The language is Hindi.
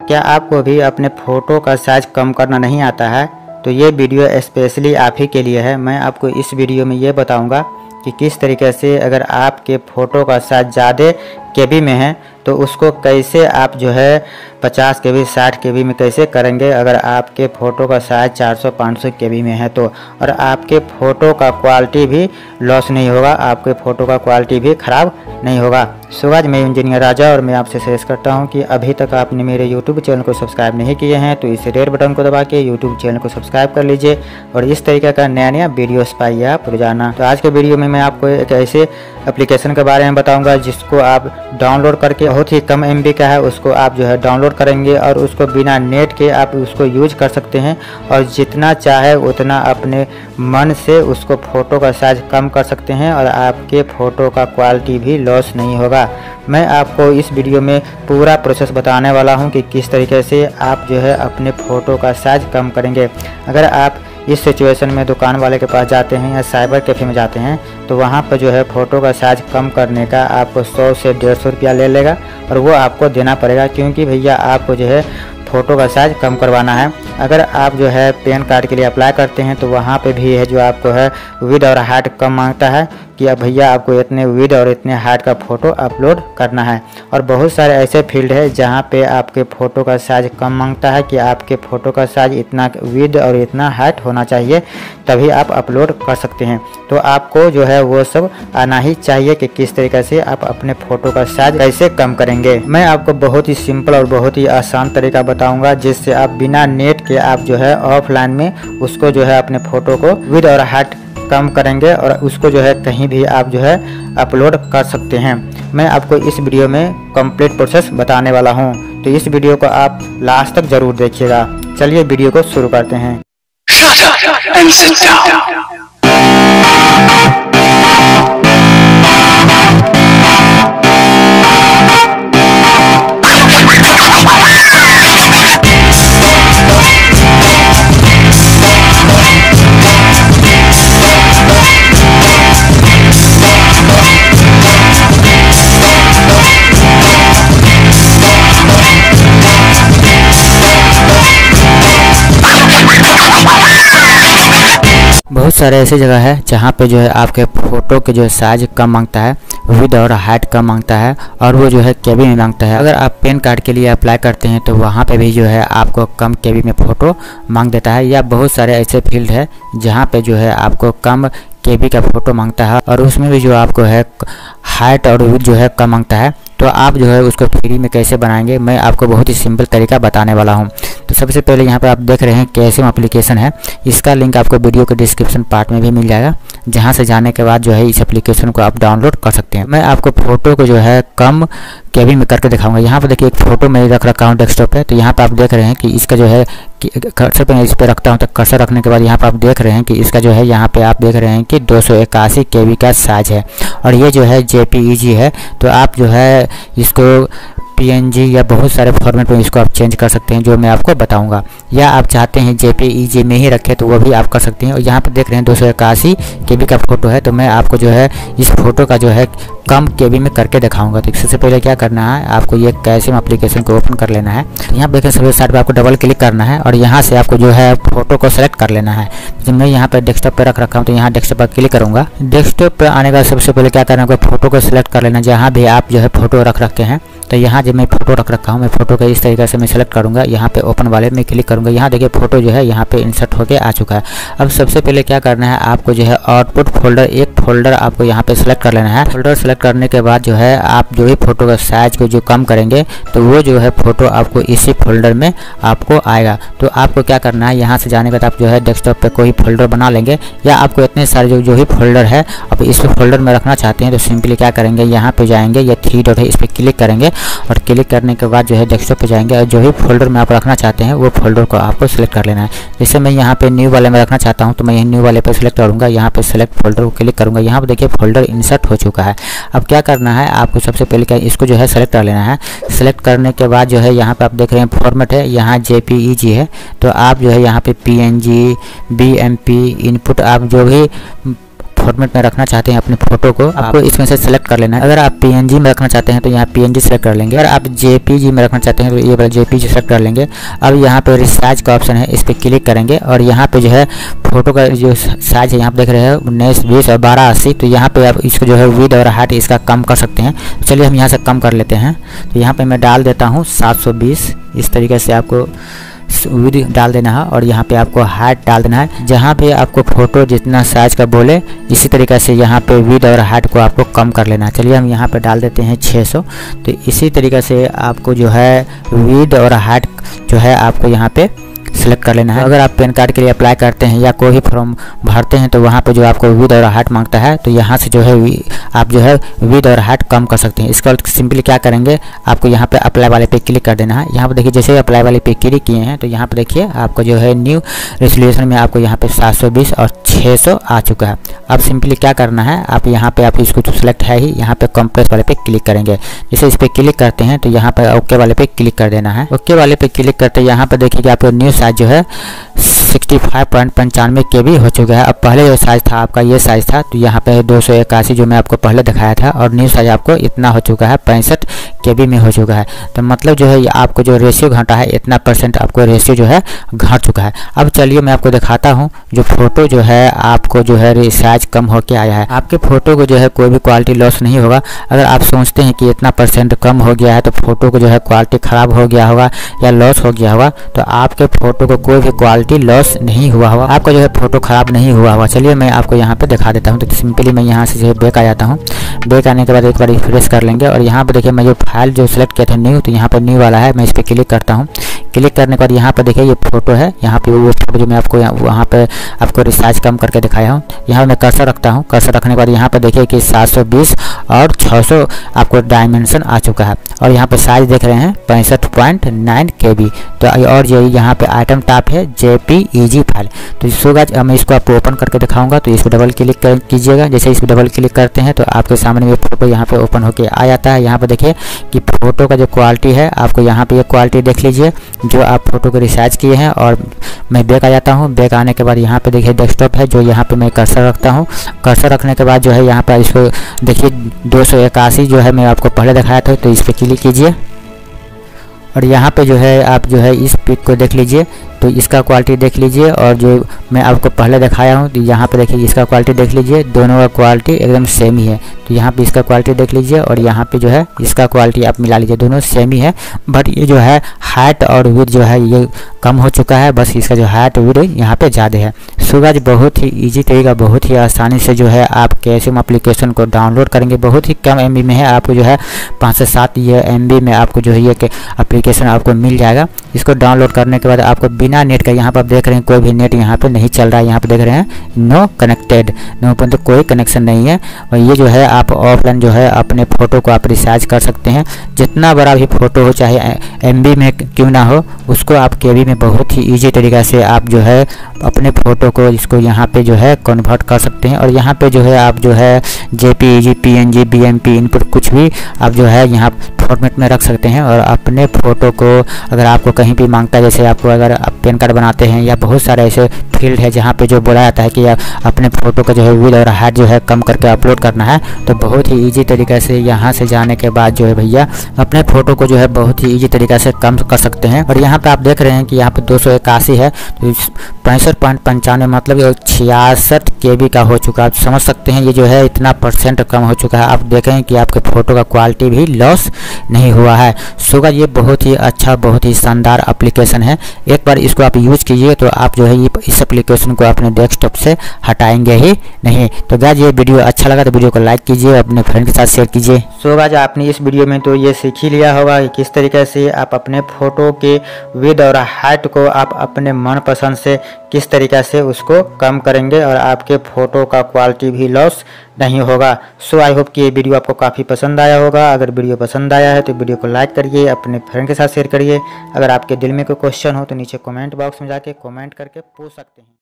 क्या आपको भी अपने फ़ोटो का साइज़ कम करना नहीं आता है? तो ये वीडियो स्पेशली आप ही के लिए है। मैं आपको इस वीडियो में ये बताऊँगा कि किस तरीके से अगर आपके फ़ोटो का साइज़ ज़्यादा के बी में है तो उसको कैसे आप जो है 50 के बी साठ के बी में कैसे करेंगे अगर आपके फ़ोटो का साइज़ 400 500 के बी में है तो? और आपके फ़ोटो का क्वालिटी भी लॉस नहीं होगा, आपके फ़ोटो का क्वालिटी भी ख़राब नहीं होगा। सुबह मैं इंजीनियर राजा और मैं आपसे सजेस्ट करता हूँ कि अभी तक आपने मेरे यूट्यूब चैनल को सब्सक्राइब नहीं किए हैं तो इस रेड बटन को दबा के यूट्यूब चैनल को सब्सक्राइब कर लीजिए और इस तरीके का नया नया वीडियोस पाइए आप रोज़ाना। तो आज के वीडियो में मैं आपको एक ऐसे एप्लीकेशन के बारे में बताऊँगा जिसको आप डाउनलोड करके बहुत ही कम एम का है, उसको आप जो है डाउनलोड करेंगे और उसको बिना नेट के आप उसको यूज़ कर सकते हैं और जितना चाहे उतना अपने मन से उसको फ़ोटो का साइज़ कम कर सकते हैं और आपके फ़ोटो का क्वालिटी भी लॉस नहीं होगा। मैं आपको इस वीडियो में पूरा प्रोसेस बताने वाला हूँ कि किस तरीके से आप जो है अपने फ़ोटो का साइज़ कम करेंगे। अगर आप इस सिचुएशन में दुकान वाले के पास जाते हैं या साइबर कैफ़े में जाते हैं तो वहाँ पर जो है फ़ोटो का साइज़ कम करने का आपको सौ से डेढ़ सौ रुपया ले लेगा और वो आपको देना पड़ेगा क्योंकि भैया आपको जो है फ़ोटो का साइज़ कम करवाना है। अगर आप जो है पैन कार्ड के लिए अप्लाई करते हैं तो वहाँ पे भी है जो आपको है विद और हाइट कम माँगता है। कि अब भैया, आपको इतने विद और इतने हाइट का फ़ोटो अपलोड करना है। और बहुत सारे ऐसे फ़ील्ड है जहाँ पे आपके फ़ोटो का साइज़ कम माँगता है कि आपके फ़ोटो का साइज़ इतना विद और इतना हाइट होना चाहिए, तभी आप अपलोड कर सकते हैं। तो आपको जो है वो सब आना ही चाहिए कि किस तरीके से आप अपने फ़ोटो का साइज़ कैसे कम करेंगे। मैं आपको बहुत ही सिंपल और बहुत ही आसान तरीका बताऊँगा, जिससे आप बिना नेट के आप जो है ऑफलाइन में उसको जो है अपने फ़ोटो को विद और हाइट कम करेंगे और उसको जो है कहीं भी आप जो है अपलोड कर सकते हैं। मैं आपको इस वीडियो में कंप्लीट प्रोसेस बताने वाला हूँ। तो इस वीडियो को आप लास्ट तक ज़रूर देखिएगा। चलिए वीडियो को शुरू करते हैं। बहुत सारे ऐसे जगह है जहाँ पे जो है आपके फ़ोटो के जो साइज़ कम माँगता है विद और हाइट कम माँगता है और वो जो है केबी में माँगता है। अगर आप पेन कार्ड के लिए अप्लाई करते हैं तो वहाँ पे भी जो है आपको कम केबी में फ़ोटो मांग देता है। या बहुत सारे ऐसे फ़ील्ड है जहाँ पे जो है आपको कम केबी का फ़ोटो माँगता है और उसमें भी जो आपको है हाइट और विद जो है कम माँगता है तो आप जो है उसको फ्री में कैसे बनाएँगे, मैं आपको बहुत ही सिंपल तरीका बताने वाला हूँ। तो सबसे पहले यहाँ पर आप देख रहे हैं कैसे एप्लीकेशन है। इसका लिंक आपको वीडियो के डिस्क्रिप्शन पार्ट में भी मिल जाएगा, जहाँ से जाने के बाद जो है इस एप्लीकेशन को आप डाउनलोड कर सकते हैं। मैं आपको फ़ोटो को जो है कम केबिन में करके दिखाऊँगा। यहाँ पर देखिए एक फ़ोटो मैं रख रखा हूँ डेस्कटॉप पे। तो यहाँ पर आप देख रहे हैं कि इसका जो है कर्सर पे इस पर रखता हूँ। तो कर्सर रखने के बाद यहाँ पर आप देख रहे हैं कि इसका जो है यहाँ पे आप देख रहे हैं कि दो सौ का साइज़ है। और ये जो है जेपीईजी है। तो आप जो है इसको पी या बहुत सारे फॉर्मेट में इसको आप चेंज कर सकते हैं, जो मैं आपको बताऊँगा। या आप चाहते हैं जे में ही रखें तो वो भी आप कर सकते हैं। और यहाँ पर देख रहे हैं दो सौ के फ़ोटो है तो मैं आपको जो है, इस फ़ोटो का जो है, कम के में करके दिखाऊँगा। तो सबसे पहले क्या करना है, आपको ये कैसे एप्लीकेशन को ओपन कर लेना है। तो यहाँ देखें, सबसे साइड पर आपको डबल क्लिक करना है, और यहाँ से आपको जो है फ़ोटो को सेलेक्ट कर लेना है। जब मैं यहाँ पर डेस्कटॉप पर रख रखा हूँ तो यहाँ डेस्कटॉप पर क्लिक करूँगा। डेस्कटॉप पर आने का सबसे पहले क्या करना है फ़ोटो को सिलेक्ट कर लेना जहाँ भी आप जो है फ़ोटो रख रखे हैं। तो यहाँ जब मैं फ़ोटो रख रखा हूँ, मैं फ़ोटो का इस तरीके से मैं सेलेक्ट करूँगा। यहाँ पे ओपन वाले में क्लिक करूँगा। यहाँ देखिए फ़ोटो जो है, यहाँ पे इंसर्ट होकर आ चुका है। अब सबसे पहले क्या करना है, आपको जो है आउटपुट फोल्डर एक फोल्डर आपको यहाँ पे सेलेक्ट कर लेना है। फोल्डर सेलेक्ट करने के बाद जो है, आप जो भी फ़ोटो का साइज़ को जो कम करेंगे तो वो जो है फ़ोटो आपको इसी फोल्डर में आपको आएगा। तो आपको क्या करना है, यहाँ से जाने के बाद आप जो है डेस्कटॉप पर कोई फोल्डर बना लेंगे, या आपको इतने सारे जो जो ही फोल्डर है आप इस फोल्डर में रखना चाहते हैं तो सिंपली क्या करेंगे, यहाँ पे जाएँगे, या थ्री डॉट है, इस पर क्लिक करेंगे। और क्लिक करने के बाद जो है डेस्कटॉप पे जाएँगे और जो भी फोल्डर में आप रखना चाहते हैं, वो फोल्डर को आपको सिलेक्ट कर लेना है। जैसे मैं यहाँ पे न्यू वाले में रखना चाहता हूँ तो मैं यही न्यू वाले पर सिलेक्ट करूँगा। यहाँ पर सिलेक्ट फोल्डर को क्लिक करूँगा। यहाँ पर देखिए फोल्डर इंसर्ट हो चुका है। अब क्या करना है? आपको सबसे पहले क्या इसको जो है सेलेक्ट कर लेना है। सेलेक्ट करने के बाद जो है यहाँ पर आप देख रहे हैं फॉर्मेट है। यहाँ जे है। तो आप जो है यहाँ पे पी एन जी इनपुट आप जो भी फॉर्मेट में रखना चाहते हैं अपने फ़ोटो को आपको इसमें से सेलेक्ट कर लेना है। अगर आप पीएनजी में रखना चाहते हैं तो यहाँ PNG सेलेक्ट कर लेंगे। अगर आप जेपीजी में रखना चाहते हैं तो ये वाला जे सेलेक्ट कर लेंगे। अब यहाँ पे रिसाइज का ऑप्शन है इस पर क्लिक करेंगे और यहाँ पे जो है फ़ोटो का जो साइज़ है यहाँ पर देख रहे हैं उन्नीस बीस और बारह अस्सी। तो यहाँ पे आप इसको जो है विद और हाइट इसका कम कर सकते हैं। चलिए हम यहाँ से कम कर लेते हैं। तो यहाँ पे मैं डाल देता हूँ 720 इस तरीके से आपको विद डाल देना है और यहाँ पे आपको हार्ट डाल देना है। जहाँ पे आपको फ़ोटो जितना साइज़ का बोले, इसी तरीके से यहाँ पे विद और हार्ट को आपको कम कर लेना है। चलिए हम यहाँ पे डाल देते हैं 600 तो इसी तरीके से आपको जो है विद और हार्ट जो है आपको यहाँ पे सेलेक्ट कर लेना है। अगर आप पैन कार्ड के लिए अप्लाई करते हैं या कोई भी फॉर्म भरते हैं तो वहाँ पे जो आपको विद और हार्ट माँगता है तो यहाँ से जो है आप जो है विद और हार्ट कम कर सकते हैं। इसका सिंपली क्या करेंगे, आपको यहाँ पे अप्लाई वाले पे क्लिक कर देना है। यहाँ पे देखिए, जैसे अप्लाई वाले पे क्लिक किए हैं तो यहाँ पे देखिए, आपको जो है न्यू रेसोल्यूशन में आपको यहाँ पे सात और छः आ चुका है। अब सिंपली क्या करना है, आप यहाँ पे, आप इसको तो सिलेक्ट है ही, यहाँ पे कंप्रेस वाले पे क्लिक करेंगे। जैसे इस पर क्लिक करते हैं तो यहाँ पर ओके वाले पे क्लिक कर देना है। ओके वाले पे क्लिक करते हैं यहाँ पे देखिए आपको न्यू साइज़ जो है सिक्सटी फाइव पॉइंट पंचानवे के भी हो चुका है। अब पहले जो साइज़ था, आपका ये साइज़ था तो यहाँ पे दो सौ इक्यासी जो मैं आपको पहले दिखाया था, और न्यू साइज़ आपको इतना हो चुका है, पैंसठ के बी में हो चुका है। तो मतलब जो है आपको जो रेशियो घटा है, इतना परसेंट आपको रेशियो जो है, घट चुका है। अब चलिए मैं आपको दिखाता हूँ, जो फ़ोटो जो है, आपको जो है साइज़ कम होकर आया है। आपके फ़ोटो को जो है, कोई भी क्वालिटी लॉस नहीं होगा। अगर आप सोचते हैं कि इतना परसेंट कम हो गया है तो फ़ोटो को जो है क्वालिटी ख़राब हो गया होगा या लॉस हो गया होगा तो आपके फ़ोटो को कोई भी क्वालिटी लॉस नहीं हुआ हुआ आपका जो है फ़ोटो ख़राब नहीं हुआ हुआ चलिए मैं आपको यहाँ पे दिखा देता हूँ। तो सिंपली मैं यहाँ से जो है बैक आ जाता हूँ। बैक आने के बाद एक बार रिफ्रेश कर लेंगे। और यहाँ पर देखिए मैं जो फ़ाइल जो सेलेक्ट किया था न्यू तो यहाँ पर न्यू वाला है। मैं इस पर क्लिक करता हूँ। क्लिक करने के बाद यहाँ पर देखिए, ये फ़ोटो है। यहाँ पे वो फ़ोटो जो मैं आपको वहाँ पे आपको रिसाइज कम करके दिखाया हूँ। यहाँ मैं कर्सर रखता हूँ। कर्सर रखने के बाद यहाँ पर देखिए कि 720 और 600 आपको डायमेंशन आ चुका है। और यहाँ पर साइज़ देख रहे हैं, पैंसठ पॉइंट नाइन के बी तो और ये यहाँ पे आइटम टाप है जे पी ई फ़ाइल तो गाज मैं इसको आपको ओपन करके दिखाऊँगा। तो इसको डबल क्लिक कीजिएगा। जैसे इस पर डबल क्लिक करते हैं तो आपके सामने ये फ़ोटो यहाँ पे ओपन होकर आ जाता है। यहाँ पर देखिए कि फ़ोटो का जो क्वालिटी है, आपको यहाँ पे ये क्वालिटी देख लीजिए। जो आप फ़ोटो को रिसाइज किए हैं और मैं बैक आ जाता हूँ। बैक आने के बाद यहाँ पे देखिए डेस्कटॉप है, जो यहाँ पे मैं कर्सर रखता हूँ। कर्सर रखने के बाद जो है यहाँ पर इसको देखिए दो सौ इक्यासी जो है मैं आपको पहले दिखाया था तो इस पर क्लिक कीजिए। और यहाँ पे जो है आप जो है इस पिक को देख लीजिए। तो इसका क्वालिटी देख लीजिए और जो मैं आपको पहले दिखाया हूँ तो यहाँ पे देखिए इसका क्वालिटी देख लीजिए, दोनों का क्वालिटी एकदम सेम ही है। तो यहाँ पे इसका क्वालिटी देख लीजिए और यहाँ पे जो है इसका क्वालिटी आप मिला लीजिए, दोनों सेम ही है। बट ये जो है हाइट और विथ जो है ये कम हो चुका है, बस इसका जो हाइट विथ यहाँ पर ज़्यादा है। सूरज बहुत ही ईजी तरीका, बहुत ही आसानी से जो है आप कैसे अप्लीकेशन को डाउनलोड करेंगे, बहुत ही कम एमबी में है, आपको जो है पाँच से सात ये एम में आपको जो है ये अप्लीकेशन आपको मिल जाएगा। इसको डाउनलोड करने के बाद आपको बिना नेट का यहाँ पर आप देख रहे हैं, कोई भी नेट यहाँ पर नहीं चल रहा है। यहाँ पर देख रहे हैं नो कनेक्टेड नो पर तो कोई कनेक्शन नहीं है। और ये जो है, आप ऑफलाइन जो है, अपने फ़ोटो को आप रिचार्ज कर सकते हैं। जितना बड़ा भी फ़ोटो हो, चाहे एमबी में क्यों ना हो, उसको आप केवी में बहुत ही ईजी तरीका से आप जो है, अपने फ़ोटो को इसको यहाँ पे जो है कन्वर्ट कर सकते हैं। और यहाँ पर जो है, आप जो है J P G P N G B M P input कुछ भी आप जो है, यहाँ फॉर्मेट में रख सकते हैं और अपने फ़ोटो को अगर आपको कहीं भी माँगता है, जैसे आपको अगर आप पेन कार्ड बनाते हैं या बहुत सारे ऐसे फ़ील्ड है जहाँ पे जो बोला जाता है कि अपने फ़ोटो का जो है विल और हाइट जो है कम करके अपलोड करना है तो बहुत ही ईजी तरीके से यहाँ से जाने के बाद जो है भैया अपने फ़ोटो को जो है बहुत ही ईजी तरीके से कम कर सकते हैं। और यहाँ पर आप देख रहे हैं कि यहाँ पर दो सौ इक्यासी है तो पैंसठ पॉइंट पंचानवे मतलब छियासठ के का हो चुका है। आप समझ सकते हैं ये जो है इतना परसेंट कम हो चुका है। आप देखें कि आपके फ़ोटो का क्वालिटी भी लॉस नहीं हुआ है। सुगर ये बहुत ही अच्छा बहुत ही शानदार एप्लीकेशन है। एक बार इसको आप यूज़ कीजिए तो आप जो है इस एप्लीकेशन को अपने डेस्कटॉप से हटाएँगे ही नहीं। तो गाज ये वीडियो अच्छा लगा तो वीडियो को लाइक कीजिए अपने फ्रेंड के साथ शेयर कीजिए। सो गाज आपने इस वीडियो में तो ये सीख ही लिया होगा कि किस तरीके से आप अपने फ़ोटो के विद और हाइट को आप अपने मनपसंद से किस तरीके से उसको कम करेंगे और आपके फ़ोटो का क्वालिटी भी लॉस नहीं होगा। सो आई होप कि ये वीडियो आपको काफ़ी पसंद आया होगा। अगर वीडियो पसंद आया है तो वीडियो को लाइक करिए, अपने फ्रेंड के साथ शेयर करिए। अगर आपके दिल में कोई क्वेश्चन हो तो नीचे कमेंट बॉक्स में जाके कमेंट करके पूछ सकते हैं।